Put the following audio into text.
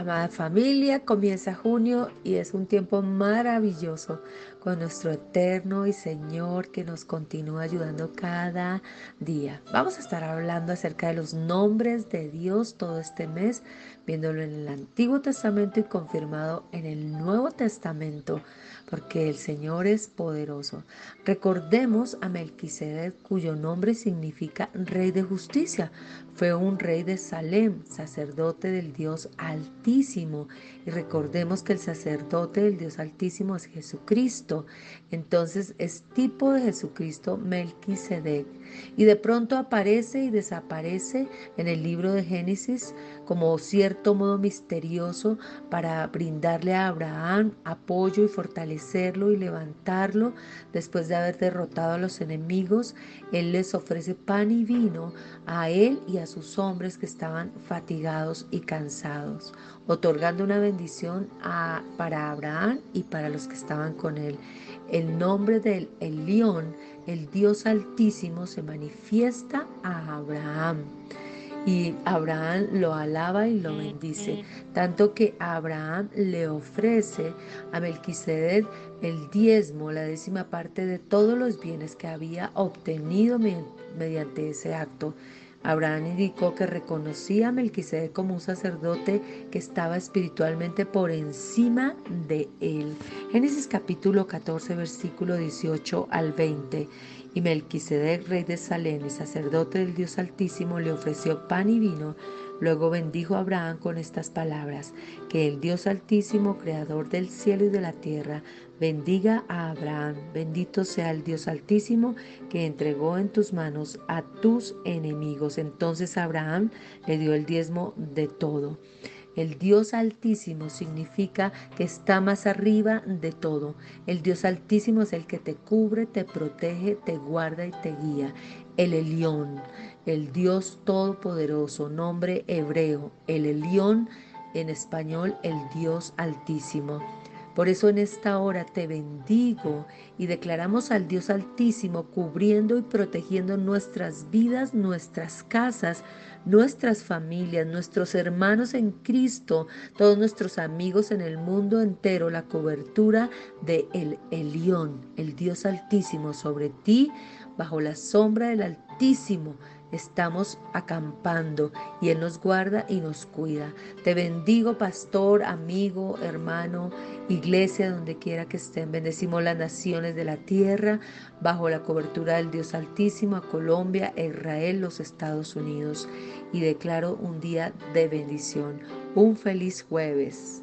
Amada familia, comienza junio y es un tiempo maravilloso con nuestro eterno y Señor que nos continúa ayudando cada día. Vamos a estar hablando acerca de los nombres de Dios todo este mes, viéndolo en el Antiguo Testamento y confirmado en el Nuevo Testamento, porque el Señor es poderoso. Recordemos a Melquisedec, cuyo nombre significa Rey de Justicia. Fue un rey de Salem, sacerdote del Dios Altísimo. Y recordemos que el sacerdote del Dios Altísimo es Jesucristo. Entonces es tipo de Jesucristo Melquisedec. Y de pronto aparece y desaparece en el libro de Génesis como cierto modo misterioso para brindarle a Abraham apoyo y fortalecerlo y levantarlo después de haber derrotado a los enemigos. Él les ofrece pan y vino a él y a sus hombres que estaban fatigados y cansados, otorgando una bendición para Abraham y para los que estaban con él. El nombre del Elión, el Dios Altísimo, se manifiesta a Abraham. Y Abraham lo alaba y lo bendice, tanto que Abraham le ofrece a Melquisedec el diezmo, la décima parte de todos los bienes que había obtenido mediante ese acto. Abraham indicó que reconocía a Melquisedec como un sacerdote que estaba espiritualmente por encima de él. Génesis capítulo 14, versículo 18 al 20. Y Melquisedec, rey de Salem y sacerdote del Dios Altísimo, le ofreció pan y vino. Luego bendijo a Abraham con estas palabras, que el Dios Altísimo, creador del cielo y de la tierra, bendiga a Abraham. Bendito sea el Dios Altísimo que entregó en tus manos a tus enemigos. Entonces Abraham le dio el diezmo de todo. El Dios Altísimo significa que está más arriba de todo. El Dios Altísimo es el que te cubre, te protege, te guarda y te guía. El Elión, el Dios Todopoderoso, nombre hebreo. El Elión, en español, el Dios Altísimo. Por eso en esta hora te bendigo y declaramos al Dios Altísimo cubriendo y protegiendo nuestras vidas, nuestras casas, nuestras familias, nuestros hermanos en Cristo, todos nuestros amigos en el mundo entero, la cobertura de el Elión, el Dios Altísimo sobre ti, bajo la sombra del Altísimo estamos acampando y Él nos guarda y nos cuida. Te bendigo, pastor, amigo, hermano, iglesia, donde quiera que estén. Bendecimos las naciones de la tierra bajo la cobertura del Dios Altísimo, a Colombia, a Israel, los Estados Unidos. Y declaro un día de bendición. Un feliz jueves.